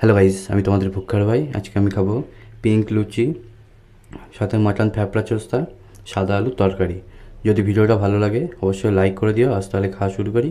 Hello vice আমি তোমাদের ভুক্কার ভাই। আজকে আমি খাব পিঙ্ক লুচি, সাথে মাটন ফ্যাপড়া চোস্তা, সাদা আলু তরকারি। যদি ভিডিওটা ভালো লাগে, অবশ্যই লাইক করে দিও। আজ তাহলে খাওয়া শুরু করি।